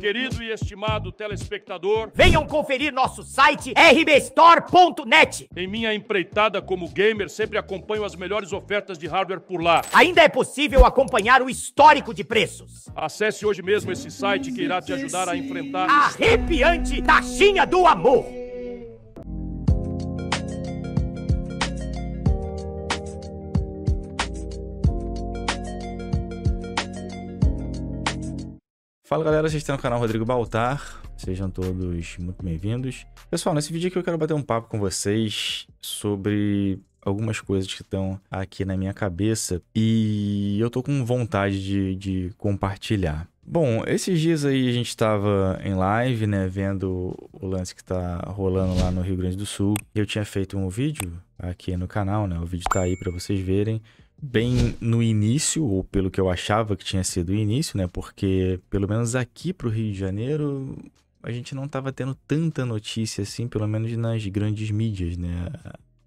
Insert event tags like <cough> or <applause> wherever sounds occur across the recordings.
Querido e estimado telespectador, Venham conferir nosso site rbstore.net. em minha empreitada como gamer, sempre acompanho as melhores ofertas de hardware por lá. Ainda é possível acompanhar o histórico de preços. Acesse hoje mesmo esse site que irá te ajudar a enfrentar. Arrepiante taxinha do amor. Fala galera, vocês estão no canal Rodrigo Baltar, sejam todos muito bem-vindos. Pessoal, nesse vídeo aqui eu quero bater um papo com vocês sobre algumas coisas que estão aqui na minha cabeça e eu tô com vontade de, de compartilhar. Bom, esses dias aí a gente estava em live, né, vendo o lance que tá rolando lá no Rio Grande do Sul. Eu tinha feito um vídeo aqui no canal, né, o vídeo tá aí para vocês verem bem no início, ou pelo que eu achava que tinha sido o início, né? Porque, pelo menos aqui pro Rio de Janeiro, a gente não tava tendo tanta notícia assim, pelo menos nas grandes mídias, né?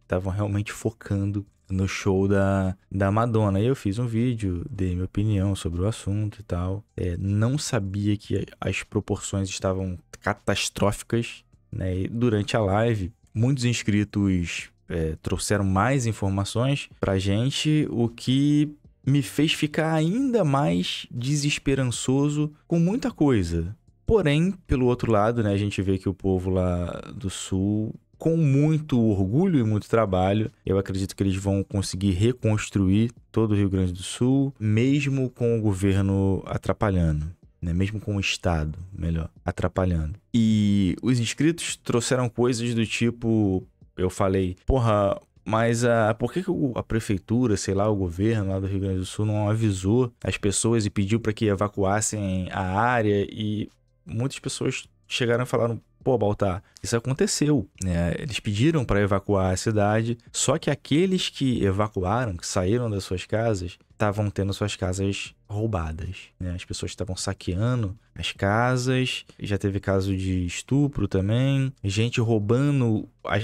Estavam realmente focando no show da, da Madonna. E eu fiz um vídeo, dei minha opinião sobre o assunto e tal. É, não sabia que as proporções estavam catastróficas, né? E durante a live, muitos inscritos é, trouxeram mais informações pra gente, o que me fez ficar ainda mais desesperançoso com muita coisa. Porém, pelo outro lado, né, a gente vê que o povo lá do sul, com muito orgulho e muito trabalho, eu acredito que eles vão conseguir reconstruir todo o Rio Grande do Sul, mesmo com o governo atrapalhando. Né, mesmo com o Estado, melhor, atrapalhando. E os inscritos trouxeram coisas do tipo: eu falei, porra, mas a, por que, que a prefeitura, sei lá, o governo lá do Rio Grande do Sul não avisou as pessoas e pediu para que evacuassem a área? E muitas pessoas chegaram e falaram: pô, Baltar, isso aconteceu. Né? Eles pediram para evacuar a cidade, só que aqueles que evacuaram, que saíram das suas casas, estavam tendo suas casas roubadas. Né? As pessoas estavam saqueando as casas, já teve caso de estupro também, gente roubando a-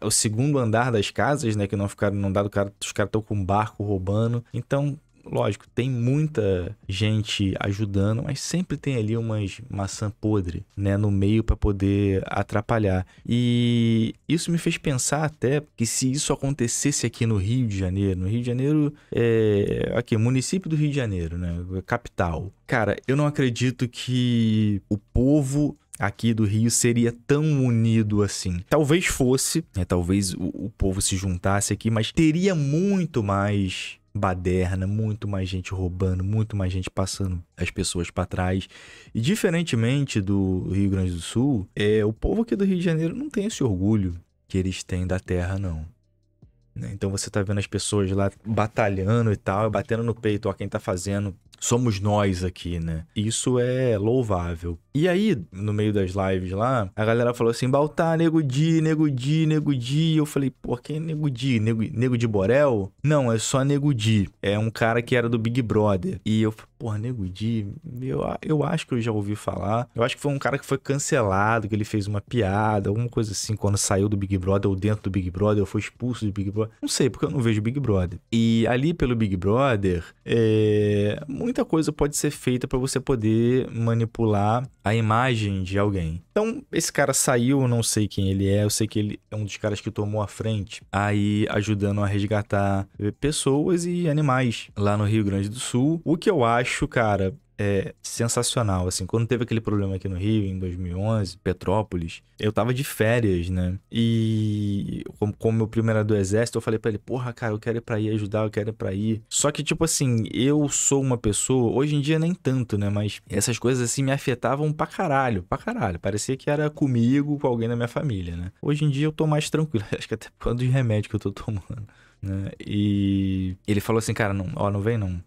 a- o segundo andar das casas, né? Que não ficaram, não dado cara, os caras estão com um barco roubando. Então, lógico, tem muita gente ajudando, mas sempre tem ali umas maçã podre, né, no meio para poder atrapalhar. E isso me fez pensar até que se isso acontecesse aqui no Rio de Janeiro, no Rio de Janeiro é aqui, município do Rio de Janeiro, né, capital. Cara, eu não acredito que o povo aqui do Rio seria tão unido assim. Talvez fosse, né, talvez o, o povo se juntasse aqui, mas teria muito mais baderna, muito mais gente roubando, muito mais gente passando as pessoas para trás. E diferentemente do Rio Grande do Sul, é o povo aqui do Rio de Janeiro não tem esse orgulho que eles têm da terra, não. Né? Então você tá vendo as pessoas lá batalhando e tal, batendo no peito, ó, quem tá fazendo somos nós aqui, né? Isso é louvável. E aí, no meio das lives lá, a galera falou assim: Baltar, nego di, nego di, nego di. Eu falei, pô, quem é nego di? Nego, nego de Borel? Não, é só nego di. É um cara que era do Big Brother. E eu porra, nego di, eu, eu acho que eu já ouvi falar. Eu acho que foi um cara que foi cancelado, que ele fez uma piada, alguma coisa assim, quando saiu do Big Brother ou dentro do Big Brother, ou foi expulso do Big Brother. Não sei, porque eu não vejo Big Brother. E ali pelo Big Brother, é, muita coisa pode ser feita para você poder manipular a imagem de alguém. Então, esse cara saiu, eu não sei quem ele é, eu sei que ele é um dos caras que tomou a frente, aí ajudando a resgatar eh, pessoas e animais lá no Rio Grande do Sul. O que eu acho, cara, é sensacional, assim, quando teve aquele problema aqui no Rio, em 2011, Petrópolis, eu tava de férias, né, e como, como meu primo era do exército, eu falei pra ele, porra, cara, eu quero ir pra ir ajudar, eu quero ir pra ir, só que, tipo assim, eu sou uma pessoa, hoje em dia nem tanto, né, mas essas coisas, assim, me afetavam pra caralho, pra caralho, parecia que era comigo, com alguém da minha família, né, hoje em dia eu tô mais tranquilo, <laughs> acho que até por causa dos remédios que eu tô tomando, né, e ele falou assim, cara, não, ó, não vem não,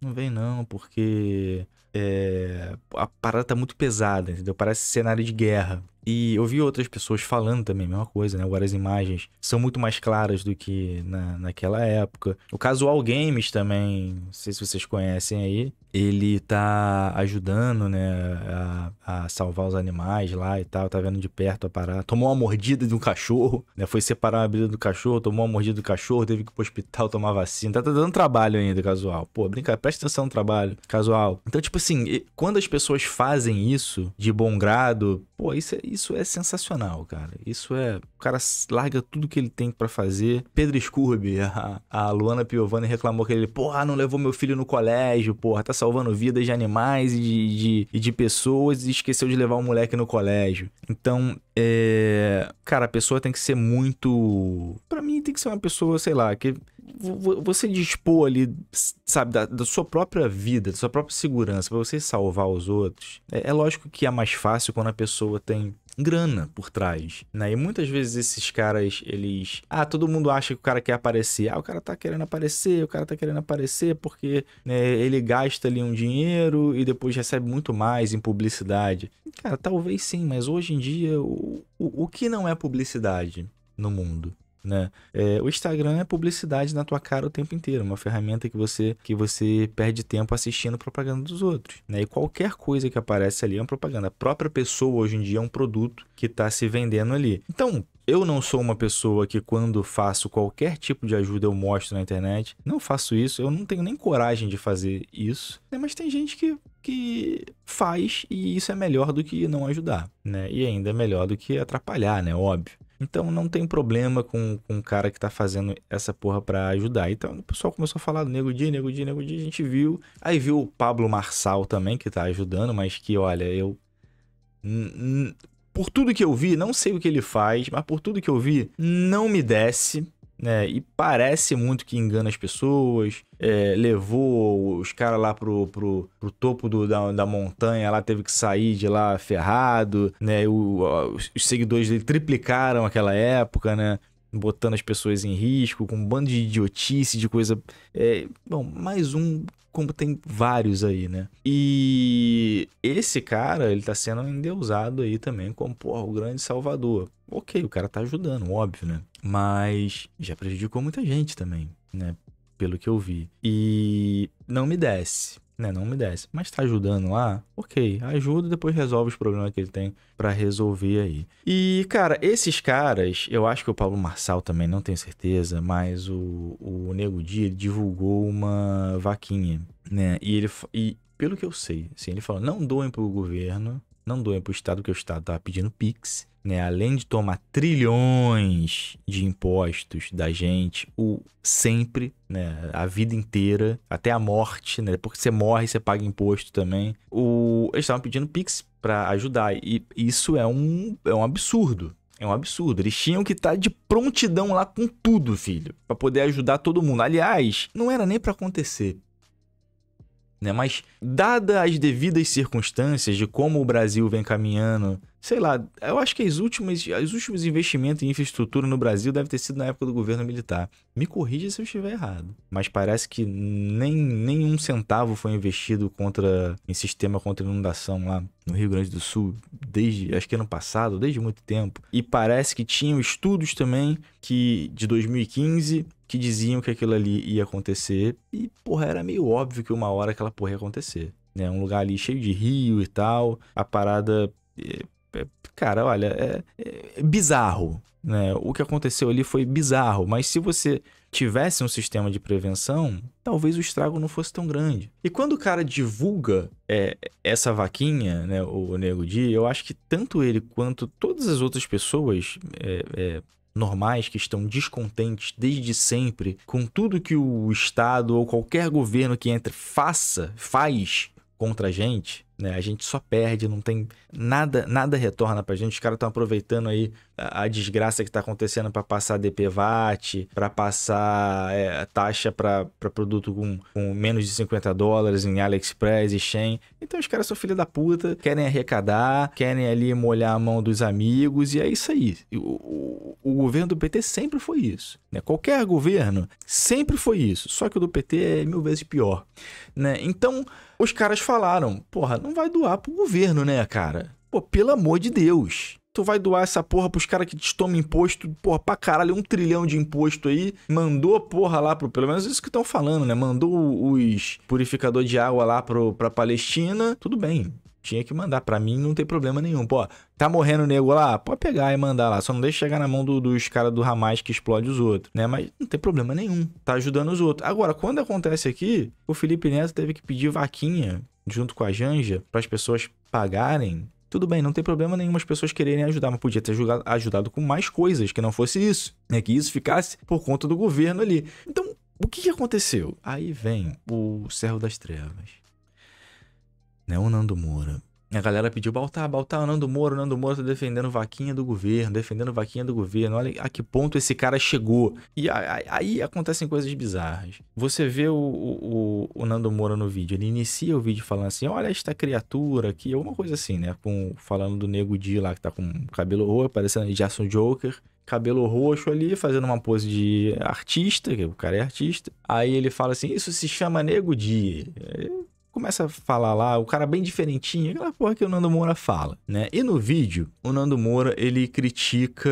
não vem não, porque é, a parada tá muito pesada, entendeu? Parece cenário de guerra. E eu vi outras pessoas falando também a mesma coisa, né? Agora as imagens são muito mais claras do que na, naquela época. O Casual Games também, não sei se vocês conhecem aí, ele tá ajudando, né, a, a, salvar os animais lá e tal, tá vendo de perto a parar. Tomou uma mordida de um cachorro, né, foi separar a bebida do cachorro, tomou uma mordida do cachorro, teve que ir pro hospital tomar vacina. Tá, tá dando trabalho ainda, casual. Pô, brinca, presta atenção no trabalho, casual. Então, tipo assim, quando as pessoas fazem isso de bom grado, pô, isso é, isso é sensacional, cara. Isso é. O cara larga tudo que ele tem para fazer. Pedro Scurby, <laughs> a, a Luana Piovani reclamou que ele, porra, não levou meu filho no colégio, porra, tá salvando vidas de animais e de, de, e de pessoas e esqueceu de levar o moleque no colégio. Então, é. Cara, a pessoa tem que ser muito. para mim, tem que ser uma pessoa, sei lá, que você dispor ali, sabe, da, da, sua própria vida, da sua própria segurança, para você salvar os outros, é, é, lógico que é mais fácil quando a pessoa tem grana por trás, né? E muitas vezes esses caras, eles... Ah, todo mundo acha que o cara quer aparecer. Ah, o cara tá querendo aparecer, o cara tá querendo aparecer porque né, ele gasta ali um dinheiro e depois recebe muito mais em publicidade. Cara, talvez sim, mas hoje em dia, o, o, o que não é publicidade no mundo? Né? É, o Instagram é publicidade na tua cara o tempo inteiro, uma ferramenta que você que você perde tempo assistindo propaganda dos outros, né? E qualquer coisa que aparece ali é uma propaganda. A própria pessoa hoje em dia é um produto que está se vendendo ali. Então, eu não sou uma pessoa que quando faço qualquer tipo de ajuda eu mostro na internet. Não faço isso, eu não tenho nem coragem de fazer isso. Né? Mas tem gente que, que faz e isso é melhor do que não ajudar, né? E ainda é melhor do que atrapalhar, né? Óbvio. Então não tem problema com, com o cara que tá fazendo essa porra pra ajudar. Então o pessoal começou a falar do Nego Di, Nego Di, Nego Di, a gente viu. Aí viu o Pablo Marçal também, que tá ajudando, mas que, olha, eu. Por tudo que eu vi, não sei o que ele faz, mas por tudo que eu vi, não me desce né? E parece muito que engana as pessoas. É, levou os caras lá pro, pro, pro topo do, da, da montanha, lá teve que sair de lá ferrado, né? O, os, seguidores dele triplicaram aquela época, né? Botando as pessoas em risco, com um bando de idiotice, de coisa. É, bom, mais um como tem vários aí, né? E esse cara, ele tá sendo endeusado aí também como, porra, o grande salvador. Ok, o cara tá ajudando, óbvio, né? Mas já prejudicou muita gente também, né? Pelo que eu vi. E não me desce né? Não me desce. Mas tá ajudando lá? Ok, ajuda depois resolve os problemas que ele tem para resolver aí. E, cara, esses caras, eu acho que o Pablo Marçal também, não tenho certeza, mas o, o Nego Di divulgou uma vaquinha, né? E ele. E, pelo que eu sei, assim, ele falou: não doem pro governo, não doem pro Estado, porque o Estado tá pedindo Pix né, além de tomar trilhões de impostos da gente, o sempre, né, a vida inteira, até a morte, né, porque você morre, você paga imposto também. O, eles estavam pedindo Pix para ajudar e isso é um, é um absurdo. É um absurdo. Eles tinham que estar tá de prontidão lá com tudo, filho, para poder ajudar todo mundo. Aliás, não era nem para acontecer né? Mas, dadas as devidas circunstâncias de como o Brasil vem caminhando, sei lá, eu acho que as últimas, os últimos investimentos em infraestrutura no Brasil devem ter sido na época do governo militar. Me corrija se eu estiver errado. Mas parece que nem, nem um centavo foi investido contra em sistema contra inundação lá no Rio Grande do Sul desde, acho que ano passado, desde muito tempo. E parece que tinham estudos também que de 2015 que diziam que aquilo ali ia acontecer. E, porra, era meio óbvio que uma hora aquela porra ia acontecer. Né? Um lugar ali cheio de rio e tal. A parada. É, é, cara, olha, é, é bizarro. Né? O que aconteceu ali foi bizarro. Mas se você tivesse um sistema de prevenção, talvez o estrago não fosse tão grande. E quando o cara divulga é, essa vaquinha, né, o Nego Di, eu acho que tanto ele quanto todas as outras pessoas é, é, normais que estão descontentes desde sempre com tudo que o Estado ou qualquer governo que entre faça, faz contra a gente, né? A gente só perde, não tem nada, nada retorna pra gente. Os caras estão aproveitando aí a, a, desgraça que tá acontecendo para passar DPVAT, para passar é, taxa para produto com, com, menos de 50 dólares em AliExpress e Shein. Então os caras são filha da puta, querem arrecadar, querem ali molhar a mão dos amigos e é isso aí. O, o, o governo do PT sempre foi isso, né? Qualquer governo sempre foi isso, só que o do PT é mil vezes pior, né? Então os caras falaram, porra, não vai doar pro governo, né, cara? Pô, pelo amor de Deus. Tu vai doar essa porra pros caras que te tomam imposto, porra, pra caralho, um trilhão de imposto aí. Mandou porra lá pro. Pelo menos isso que estão falando, né? Mandou os purificador de água lá pro, pra Palestina. Tudo bem. Tinha que mandar. Pra mim não tem problema nenhum. Pô, tá morrendo nego lá? Pode pegar e mandar lá. Só não deixa chegar na mão do, dos caras do Hamas que explode os outros, né? Mas não tem problema nenhum. Tá ajudando os outros. Agora, quando acontece aqui, o Felipe Neto teve que pedir vaquinha junto com a Janja para as pessoas pagarem. Tudo bem, não tem problema nenhum as pessoas quererem ajudar, mas podia ter ajudado, ajudado com mais coisas, que não fosse isso. Né? Que isso ficasse por conta do governo ali. Então, o que, aconteceu? Aí vem o Servo das Trevas né? O Nando Moura. A galera pediu, Baltar, Baltar, Nando Moura, Nando Moura tá defendendo vaquinha do governo, defendendo vaquinha do governo. Olha a que ponto esse cara chegou. E aí, aí acontecem coisas bizarras. Você vê o, o, o, Nando Moura no vídeo, ele inicia o vídeo falando assim, olha esta criatura aqui, alguma coisa assim, né? Com, falando do Nego Di lá, que tá com cabelo roxo, parecendo Jason Joker cabelo roxo ali, fazendo uma pose de artista, que o cara é artista. Aí ele fala assim: Isso se chama Nego Di começa a falar lá, o cara bem diferentinho, aquela porra que o Nando Moura fala, né? E no vídeo, o Nando Moura, ele critica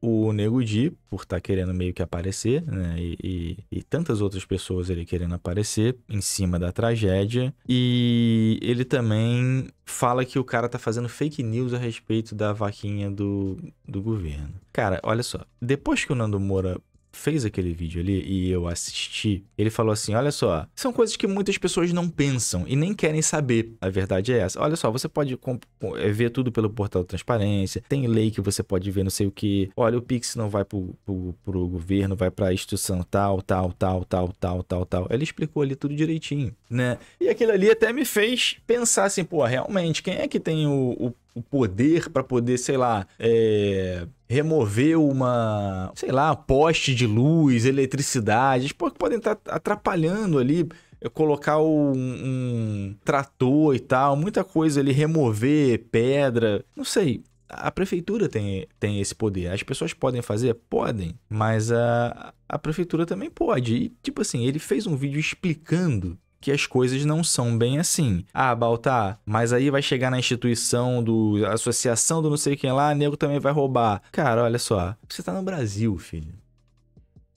o Nego Di por estar tá querendo meio que aparecer, né? E, e, e, tantas outras pessoas ele querendo aparecer em cima da tragédia. E ele também fala que o cara tá fazendo fake news a respeito da vaquinha do, do governo. Cara, olha só, depois que o Nando Moura fez aquele vídeo ali e eu assisti, ele falou assim: olha só, são coisas que muitas pessoas não pensam e nem querem saber. A verdade é essa. Olha só, você pode é, ver tudo pelo portal transparência, tem lei que você pode ver não sei o que. Olha, o Pix não vai pro, pro, pro governo, vai pra instituição tal, tal, tal, tal, tal, tal, tal. Ele explicou ali tudo direitinho, né? E aquilo ali até me fez pensar assim, pô, realmente, quem é que tem o, o o poder para poder, sei lá, é, remover uma, sei lá, poste de luz, eletricidade, que podem estar atrapalhando ali colocar um, um, trator e tal, muita coisa ali, remover pedra, não sei. A prefeitura tem, tem esse poder. As pessoas podem fazer? Podem. Mas a, a prefeitura também pode. E, tipo assim, ele fez um vídeo explicando que as coisas não são bem assim. Ah, Baltar, mas aí vai chegar na instituição do associação do não sei quem lá, nego também vai roubar. Cara, olha só, você tá no Brasil, filho.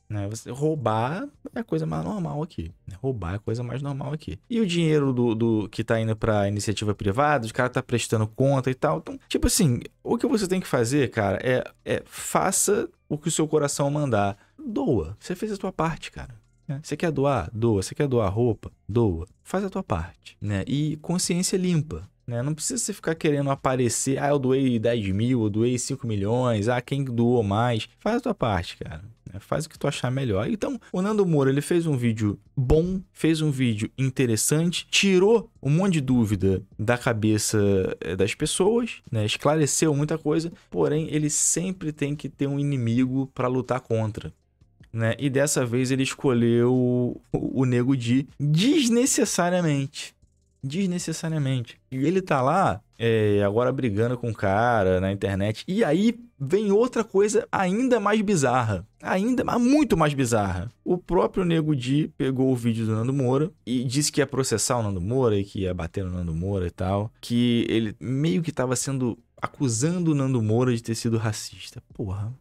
Né? Você, roubar é a coisa mais normal aqui. Né? Roubar é a coisa mais normal aqui. E o dinheiro do, do que tá indo pra iniciativa privada, os caras tá prestando conta e tal. Então, tipo assim, o que você tem que fazer, cara, é, é faça o que o seu coração mandar. Doa. Você fez a sua parte, cara. Né? Você quer doar? Doa. Você quer doar roupa? Doa. Faz a tua parte. Né? E consciência limpa. Né? Não precisa você ficar querendo aparecer. Ah, eu doei 10 mil, eu doei 5 milhões. Ah, quem doou mais? Faz a tua parte, cara. Né? Faz o que tu achar melhor. Então, o Nando Moura, ele fez um vídeo bom, fez um vídeo interessante, tirou um monte de dúvida da cabeça eh, das pessoas, né? esclareceu muita coisa, porém, ele sempre tem que ter um inimigo para lutar contra né? E dessa vez ele escolheu o, o Nego Di desnecessariamente. Desnecessariamente. E ele tá lá, é, agora brigando com o cara na internet. E aí vem outra coisa ainda mais bizarra. Ainda muito mais bizarra. O próprio Nego Di pegou o vídeo do Nando Moura e disse que ia processar o Nando Moura e que ia bater no Nando Moura e tal. Que ele meio que tava sendo. acusando o Nando Moura de ter sido racista. Porra.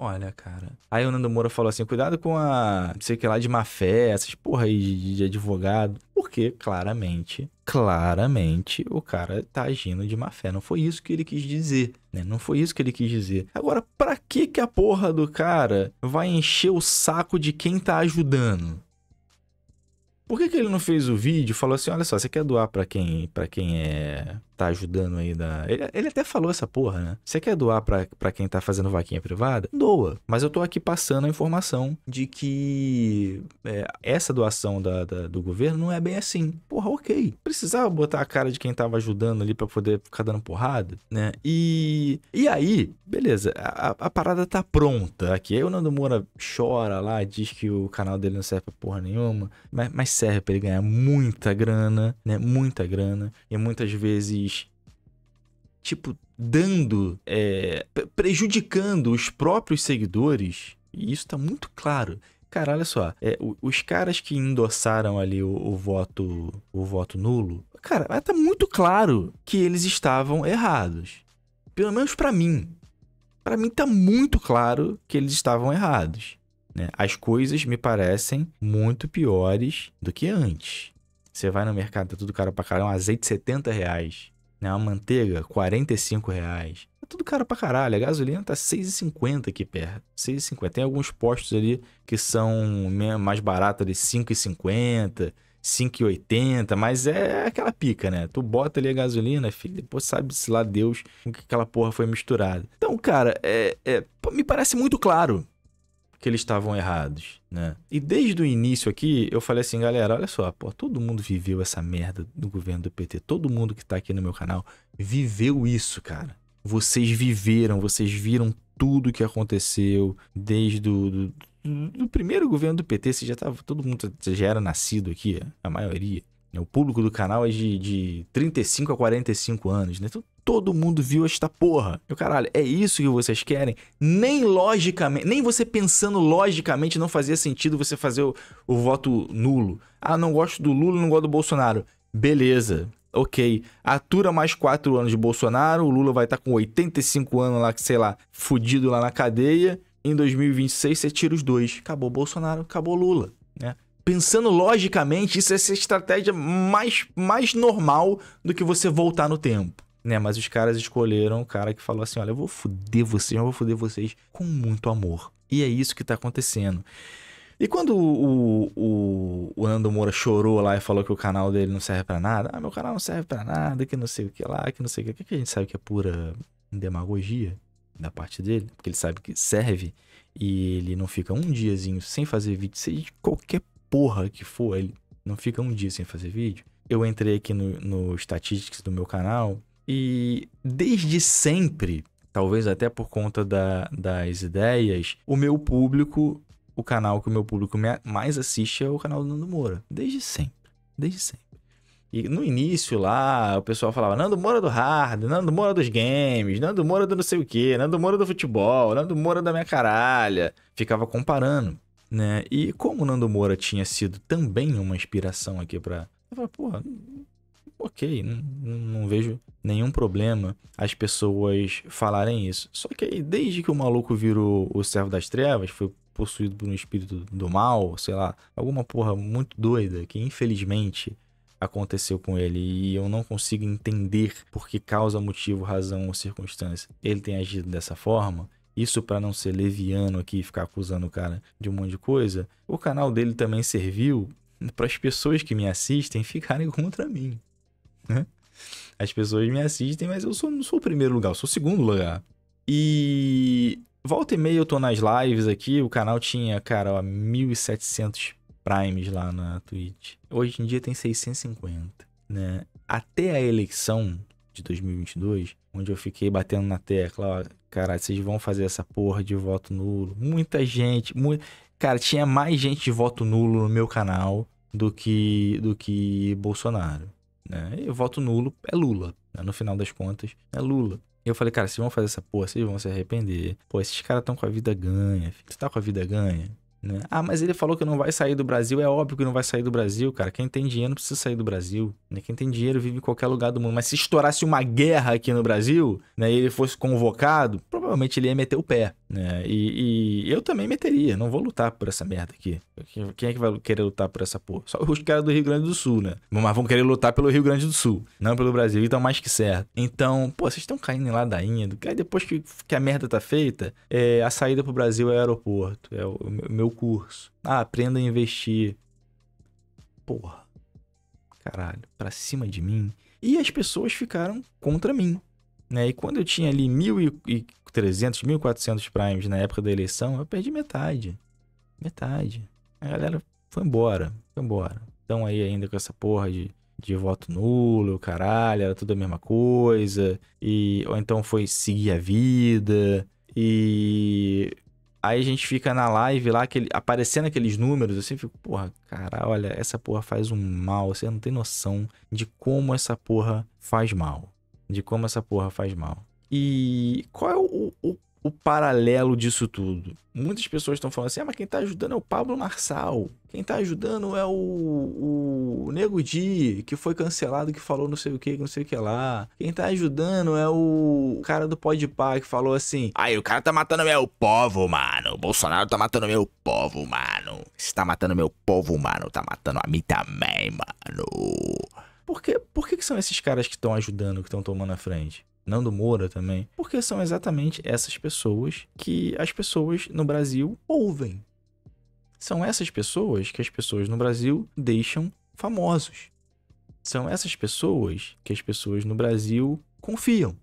Olha, cara. Aí o Nando Moura falou assim: cuidado com a. sei que lá de má fé, essas porra aí de, de advogado. Porque, claramente, claramente, o cara tá agindo de má fé. Não foi isso que ele quis dizer, né? Não foi isso que ele quis dizer. Agora, pra que que a porra do cara vai encher o saco de quem tá ajudando? Por que, que ele não fez o vídeo e falou assim: olha só, você quer doar para quem, pra quem é tá ajudando aí da. Ele, ele, até falou essa porra, né? Você quer doar pra, quem tá fazendo vaquinha privada? Doa. Mas eu tô aqui passando a informação de que é, essa doação da, da, do governo não é bem assim. Porra, ok. Precisava botar a cara de quem tava ajudando ali para poder ficar dando porrada, né? E. E aí, beleza, a, a parada tá pronta aqui. Aí o Nando Moura chora lá, diz que o canal dele não serve pra porra nenhuma, mas, mas serve pra ele ganhar muita grana, né? Muita grana. E muitas vezes tipo, dando, é, prejudicando os próprios seguidores, e isso tá muito claro. Cara, olha só, é, os caras que endossaram ali o, o, voto o voto nulo, cara, tá muito claro que eles estavam errados. Pelo menos para mim. Para mim tá muito claro que eles estavam errados. Né? As coisas me parecem muito piores do que antes. Você vai no mercado, tá tudo caro pra um azeite 70 reais. Né? Uma manteiga, 45 reais. Tá tudo caro pra caralho. A gasolina tá 6,50 aqui perto. 6,50. Tem alguns postos ali que são mais baratos de 5,50. 5,80, mas é aquela pica, né? Tu bota ali a gasolina, filho, depois sabe-se lá Deus com que aquela porra foi misturada. Então, cara, é, é, me parece muito claro que eles estavam errados, né? E desde o início aqui, eu falei assim, galera, olha só, pô, todo mundo viveu essa merda do governo do PT, todo mundo que tá aqui no meu canal viveu isso, cara. Vocês viveram, vocês viram tudo que aconteceu desde o do, do primeiro governo do PT, você já tava, todo mundo já era nascido aqui, a maioria. O público do canal é de, de 35 a 45 anos, né? Então, todo mundo viu esta porra. Eu, caralho, é isso que vocês querem? Nem logicamente, nem você pensando logicamente não fazia sentido você fazer o, o voto nulo. Ah, não gosto do Lula, não gosto do Bolsonaro. Beleza, ok. Atura mais 4 anos de Bolsonaro, o Lula vai estar tá com 85 anos lá, sei lá, fudido lá na cadeia. Em 2026 você tira os dois. Acabou Bolsonaro, acabou Lula, né? Pensando logicamente, isso é essa estratégia mais, mais normal do que você voltar no tempo. Né, mas os caras escolheram o cara que falou assim: olha, eu vou foder vocês, eu vou foder vocês com muito amor. E é isso que tá acontecendo. E quando o, o, o Nando Moura chorou lá e falou que o canal dele não serve para nada, ah, meu canal não serve para nada, que não sei o que lá, que não sei o que, que a gente sabe que é pura demagogia da parte dele, porque ele sabe que serve e ele não fica um diazinho sem fazer vídeo, seja de qualquer porra que for, ele não fica um dia sem fazer vídeo. Eu entrei aqui no, no Statistics do meu canal e desde sempre, talvez até por conta da, das ideias, o meu público, o canal que o meu público mais assiste é o canal do Nando Moura. Desde sempre. Desde sempre. E no início lá, o pessoal falava Nando Moura do hard, Nando Moura dos games, Nando Moura do não sei o que, Nando Moura do futebol, Nando Moura da minha caralha. Ficava comparando, né? E como o Nando Moura tinha sido também uma inspiração aqui pra... Eu falei, porra, ok, não, não, vejo nenhum problema as pessoas falarem isso. Só que aí, desde que o maluco virou o servo das trevas, foi possuído por um espírito do mal, sei lá, alguma porra muito doida que infelizmente aconteceu com ele e eu não consigo entender por que causa, motivo, razão ou circunstância ele tem agido dessa forma. Isso para não ser leviano aqui e ficar acusando o cara de um monte de coisa. O canal dele também serviu <laughs> para as pessoas que me assistem ficarem <laughs> contra mim. Né? As pessoas me assistem, mas eu sou, não sou o primeiro lugar, eu sou o segundo lugar. E volta e meia eu tô nas lives aqui, o canal tinha, cara, ó, 1.700 primes lá na Twitch. Hoje em dia tem 650, né? Até a eleição de 2022, onde eu fiquei batendo na tecla, ó, cara, vocês vão fazer essa porra de voto nulo. Muita gente, cara, tinha mais gente de voto nulo no meu canal do que do que Bolsonaro. Né? E o voto nulo é Lula. Né? No final das contas, é Lula. E eu falei, cara, vocês vão fazer essa porra, vocês vão se arrepender. Pô, esses caras estão com a vida ganha. Filho. Tu tá com a vida ganha? Né? Ah, mas ele falou que não vai sair do Brasil. É óbvio que não vai sair do Brasil, cara. Quem tem dinheiro não precisa sair do Brasil. Né? Quem tem dinheiro vive em qualquer lugar do mundo. Mas se estourasse uma guerra aqui no Brasil, né, e ele fosse convocado, provavelmente ele ia meter o pé. Né? E, e eu também meteria. Não vou lutar por essa merda aqui. Quem é que vai querer lutar por essa porra? Só os caras do Rio Grande do Sul, né? Mas vão querer lutar pelo Rio Grande do Sul, não pelo Brasil. Então, mais que certo. Então, pô, vocês estão caindo em ladainha. Aí depois que, que a merda tá feita, é, a saída pro Brasil é o aeroporto. É o, o meu curso. Ah, aprenda a investir. Porra. Caralho, pra cima de mim. E as pessoas ficaram contra mim. Né? E quando eu tinha ali 1.300, 1.400 primes na época da eleição, eu perdi metade. Metade. A galera foi embora. Foi embora. Estão aí ainda com essa porra de, de voto nulo, caralho, era tudo a mesma coisa. E, ou então foi seguir a vida. E Aí a gente fica na live lá, aquele, aparecendo aqueles números, assim, fico, porra, cara, olha, essa porra faz um mal. Você não tem noção de como essa porra faz mal. De como essa porra faz mal. E qual é o, o o paralelo disso tudo? Muitas pessoas estão falando assim, ah, mas quem tá ajudando é o Pablo Marçal. Quem tá ajudando é o, o Nego Di, que foi cancelado, que falou não sei o que, não sei o que lá. Quem tá ajudando é o cara do Podpah, que falou assim, aí o cara tá matando meu povo, mano. O Bolsonaro tá matando meu povo, mano. Você tá matando meu povo, mano. Tá matando a mim também, mano. Por que, por que, que são esses caras que estão ajudando, que estão tomando a frente? Nando Moura também, porque são exatamente essas pessoas que as pessoas no Brasil ouvem. São essas pessoas que as pessoas no Brasil deixam famosos. São essas pessoas que as pessoas no Brasil confiam.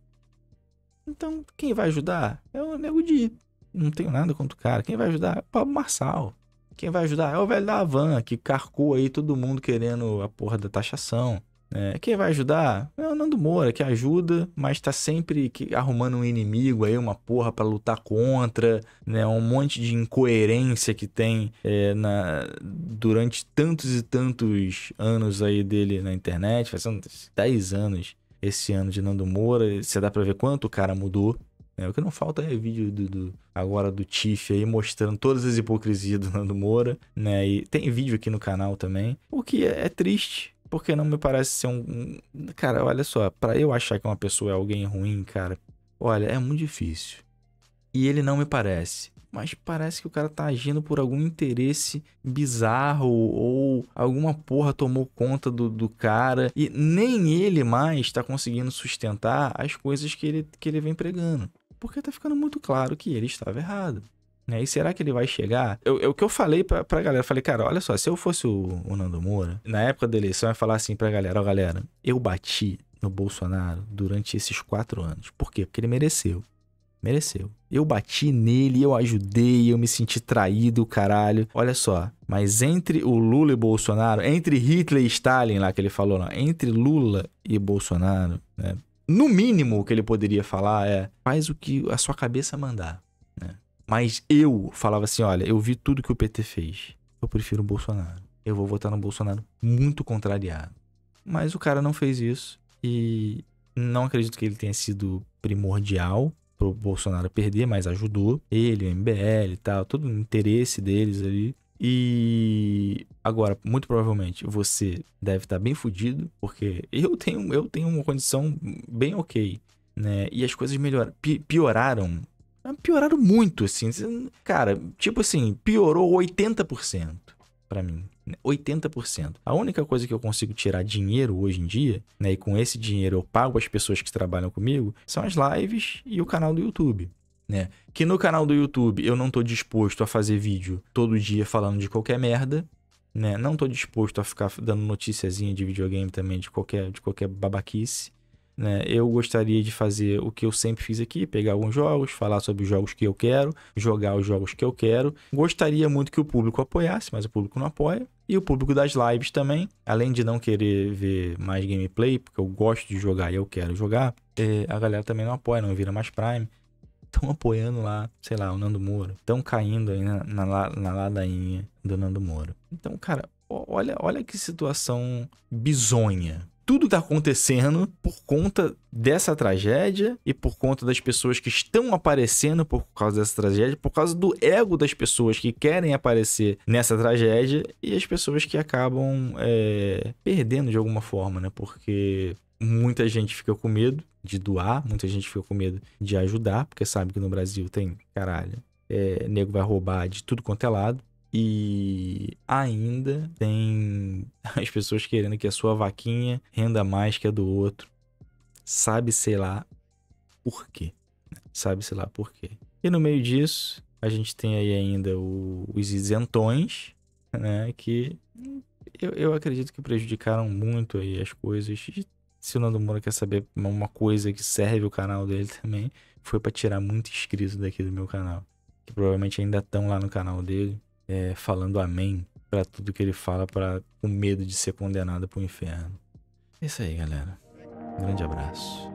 Então, quem vai ajudar é o Nego Di. Não tenho nada contra o cara. Quem vai ajudar é o Pablo Marçal. Quem vai ajudar é o velho da Havan, que carcou aí todo mundo querendo a porra da taxação. É, quem vai ajudar é o Nando Moura, que ajuda, mas tá sempre arrumando um inimigo aí, uma porra para lutar contra, né? Um monte de incoerência que tem é, na, durante tantos e tantos anos aí dele na internet, faz uns 10 anos esse ano de Nando Moura, você dá pra ver quanto o cara mudou. Né? O que não falta é vídeo do, do agora do Tiff aí mostrando todas as hipocrisias do Nando Moura, né? E tem vídeo aqui no canal também, o que é, é triste, porque não me parece ser um. Cara, olha só, para eu achar que uma pessoa é alguém ruim, cara, olha, é muito difícil. E ele não me parece. Mas parece que o cara tá agindo por algum interesse bizarro ou alguma porra tomou conta do, do cara e nem ele mais tá conseguindo sustentar as coisas que ele, que ele vem pregando. Porque tá ficando muito claro que ele estava errado. Né? E será que ele vai chegar? Eu, eu, o que eu falei pra, pra galera, falei, cara, olha só, se eu fosse o, o Nando Moura, na época da eleição, eu ia falar assim pra galera, ó, galera, eu bati no Bolsonaro durante esses quatro anos. Por quê? Porque ele mereceu. Mereceu. Eu bati nele, eu ajudei, eu me senti traído, caralho. Olha só, mas entre o Lula e Bolsonaro, entre Hitler e Stalin lá que ele falou, não, entre Lula e Bolsonaro, né? No mínimo o que ele poderia falar é: faz o que a sua cabeça mandar. Mas eu falava assim: olha, eu vi tudo que o PT fez. Eu prefiro o Bolsonaro. Eu vou votar no Bolsonaro muito contrariado. Mas o cara não fez isso. E não acredito que ele tenha sido primordial pro Bolsonaro perder, mas ajudou. Ele, o MBL e tal, todo o interesse deles ali. E agora, muito provavelmente, você deve estar bem fudido, porque eu tenho, eu tenho uma condição bem ok, né? E as coisas melhoraram, pioraram Pioraram muito, assim. Cara, tipo assim, piorou 80% para mim. 80%. A única coisa que eu consigo tirar dinheiro hoje em dia, né, e com esse dinheiro eu pago as pessoas que trabalham comigo, são as lives e o canal do YouTube. Né? Que no canal do YouTube eu não tô disposto a fazer vídeo todo dia falando de qualquer merda, né? Não tô disposto a ficar dando noticiazinha de videogame também de qualquer de qualquer babaquice. Né? Eu gostaria de fazer o que eu sempre fiz aqui, pegar alguns jogos, falar sobre os jogos que eu quero, jogar os jogos que eu quero. Gostaria muito que o público apoiasse, mas o público não apoia. E o público das lives também, além de não querer ver mais gameplay, porque eu gosto de jogar e eu quero jogar, é, a galera também não apoia, não vira mais Prime. Estão apoiando lá, sei lá, o Nando Moura. Estão caindo aí na, na, na ladainha do Nando Moura. Então, cara, olha, olha que situação bizonha tudo está acontecendo por conta dessa tragédia e por conta das pessoas que estão aparecendo por causa dessa tragédia, por causa do ego das pessoas que querem aparecer nessa tragédia e as pessoas que acabam é, perdendo de alguma forma, né? Porque muita gente fica com medo de doar, muita gente fica com medo de ajudar, porque sabe que no Brasil tem, caralho, é, nego vai roubar de tudo quanto é lado. E ainda tem <laughs> as pessoas querendo que a sua vaquinha renda mais que a do outro. Sabe, sei lá, por quê. Sabe, sei lá, por quê. E no meio disso, a gente tem aí ainda o, os isentões, né? Que eu, eu acredito que prejudicaram muito aí as coisas. Se o Nando Moura quer saber uma coisa que serve o canal dele também, foi para tirar muito inscrito daqui do meu canal. Que provavelmente ainda estão lá no canal dele é, falando amém para tudo que ele fala, para com medo de ser condenado para o inferno. É isso aí, galera. Um grande abraço.